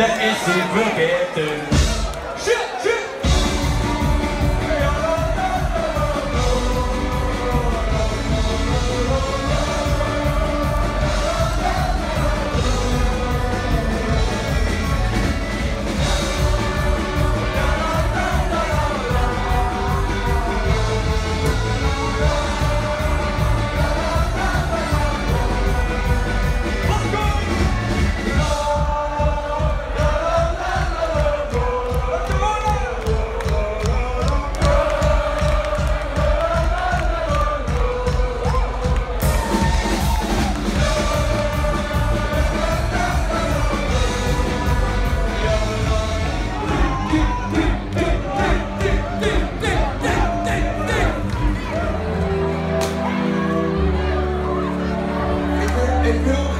Det är sin If you